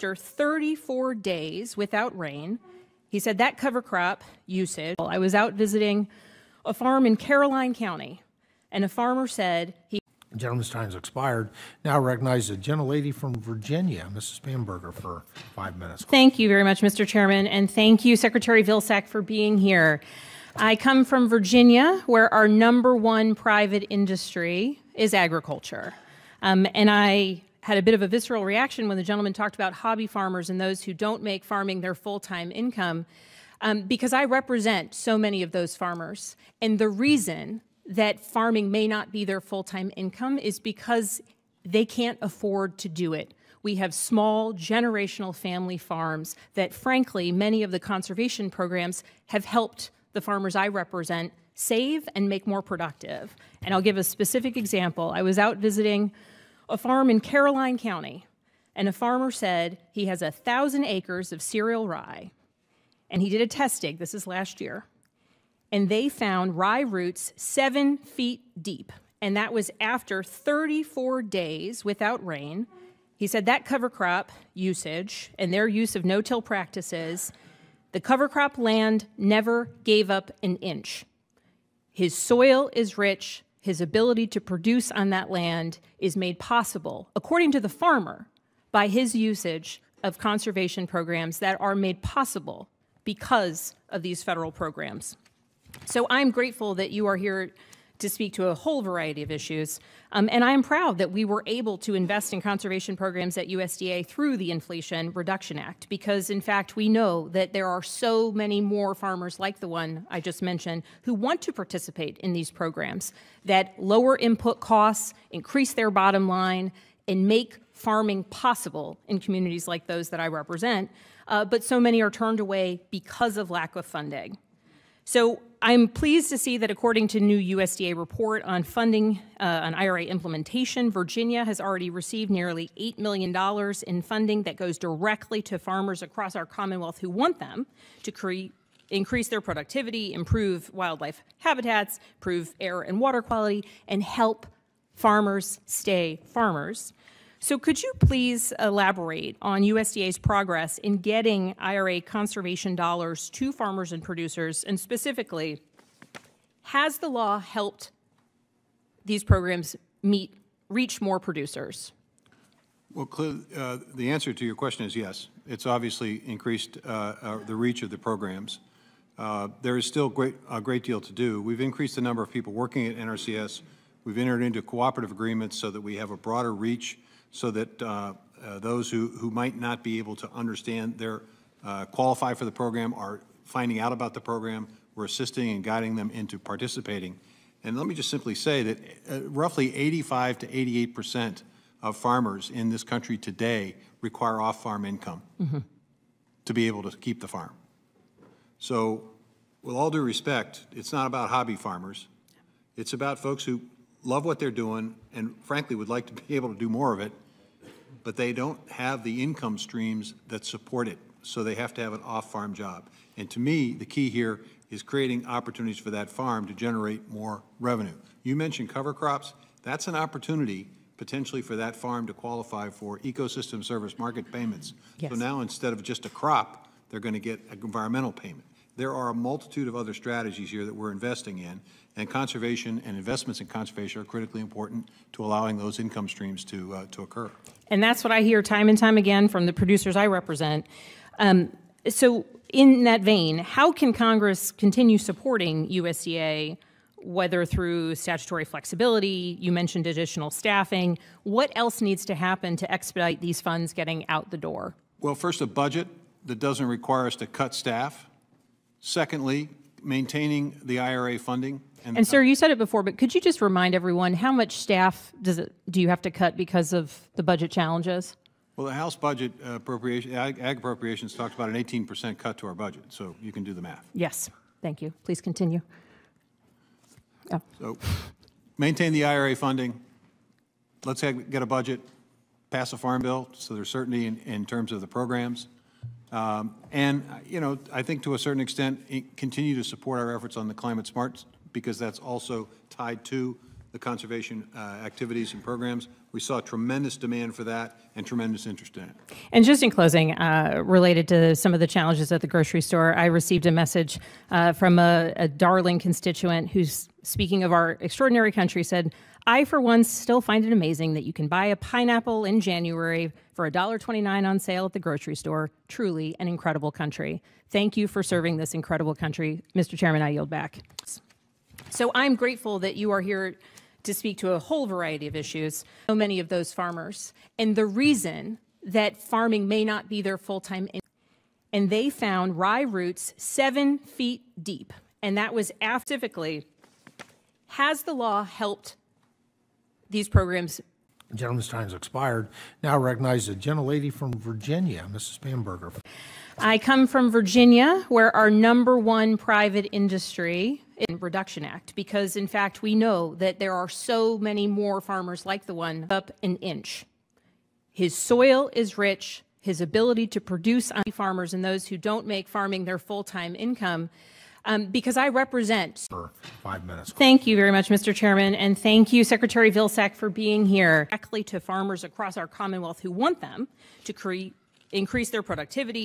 after 34 days without rain, he said that cover crop usage. I was out visiting a farm in Caroline County, and a farmer said he Gentleman's time has expired. Now recognize the gentlelady from Virginia, Mrs. Spanberger, for five minutes. Thank you very much, Mr. Chairman, and thank you, Secretary Vilsack, for being here. I come from Virginia, where our number one private industry is agriculture. Um, and I had a bit of a visceral reaction when the gentleman talked about hobby farmers and those who don't make farming their full time income, um, because I represent so many of those farmers. And the reason that farming may not be their full time income is because they can't afford to do it. We have small generational family farms that, frankly, many of the conservation programs have helped the farmers I represent save and make more productive. And I'll give a specific example. I was out visiting a farm in Caroline County, and a farmer said he has a thousand acres of cereal rye, and he did a test dig. This is last year and they found rye roots seven feet deep. And that was after 34 days without rain. He said that cover crop usage and their use of no till practices, the cover crop land never gave up an inch. His soil is rich, his ability to produce on that land is made possible, according to the farmer, by his usage of conservation programs that are made possible because of these federal programs. So I'm grateful that you are here to speak to a whole variety of issues. Um, and I am proud that we were able to invest in conservation programs at USDA through the Inflation Reduction Act, because in fact, we know that there are so many more farmers like the one I just mentioned who want to participate in these programs that lower input costs, increase their bottom line, and make farming possible in communities like those that I represent. Uh, but so many are turned away because of lack of funding. So I'm pleased to see that according to new USDA report on funding uh, on IRA implementation, Virginia has already received nearly $8 million in funding that goes directly to farmers across our Commonwealth who want them to create increase their productivity, improve wildlife habitats, improve air and water quality, and help farmers stay farmers. So, could you please elaborate on USDA's progress in getting IRA conservation dollars to farmers and producers? And specifically, has the law helped these programs meet reach more producers? Well, uh, the answer to your question is yes. It's obviously increased uh, uh, the reach of the programs. Uh, there is still great, a great deal to do. We've increased the number of people working at NRCS. We've entered into cooperative agreements so that we have a broader reach so that uh, uh, those who, who might not be able to understand their uh, qualify for the program are finding out about the program. We're assisting and guiding them into participating. And let me just simply say that uh, roughly 85 to 88 percent of farmers in this country today require off-farm income mm -hmm. to be able to keep the farm. So with all due respect, it's not about hobby farmers. It's about folks who love what they're doing and frankly would like to be able to do more of it, but they don't have the income streams that support it. So they have to have an off-farm job. And to me, the key here is creating opportunities for that farm to generate more revenue. You mentioned cover crops. That's an opportunity potentially for that farm to qualify for ecosystem service market payments. Yes. So now instead of just a crop, they're going to get an environmental payment. There are a multitude of other strategies here that we're investing in, and conservation and investments in conservation are critically important to allowing those income streams to, uh, to occur. And that's what I hear time and time again from the producers I represent. Um, so, in that vein, how can Congress continue supporting USDA, whether through statutory flexibility, you mentioned additional staffing, what else needs to happen to expedite these funds getting out the door? Well, first, a budget that doesn't require us to cut staff. Secondly, maintaining the IRA funding and, and sir, you said it before, but could you just remind everyone how much staff does it do you have to cut because of the budget challenges? Well, the House budget uh, appropriation, ag, ag appropriations talked about an 18% cut to our budget, so you can do the math. Yes, thank you. Please continue. Oh. So, maintain the IRA funding. Let's have, get a budget, pass a farm bill, so there's certainty in, in terms of the programs. Um, and, you know, I think to a certain extent, continue to support our efforts on the climate smart because that's also tied to the conservation uh, activities and programs. We saw tremendous demand for that and tremendous interest in it. And just in closing, uh, related to some of the challenges at the grocery store, I received a message uh, from a, a darling constituent who's speaking of our extraordinary country said, I, for one, still find it amazing that you can buy a pineapple in January for $1.29 on sale at the grocery store. Truly an incredible country. Thank you for serving this incredible country. Mr. Chairman, I yield back. So I'm grateful that you are here to speak to a whole variety of issues, so many of those farmers, and the reason that farming may not be their full time. In- and they found rye roots seven feet deep, and that was specifically. Has the law helped these programs? Gentleman's time has expired. Now recognize the gentlelady from Virginia, Mrs. Spanberger. I come from Virginia, where our number one private industry in Reduction Act, because in fact we know that there are so many more farmers like the one up an inch. His soil is rich. His ability to produce on farmers and those who don't make farming their full-time income, um, because I represent. For five minutes. Thank you very much, Mr. Chairman, and thank you, Secretary Vilsack, for being here. Directly to farmers across our Commonwealth who want them to increase their productivity.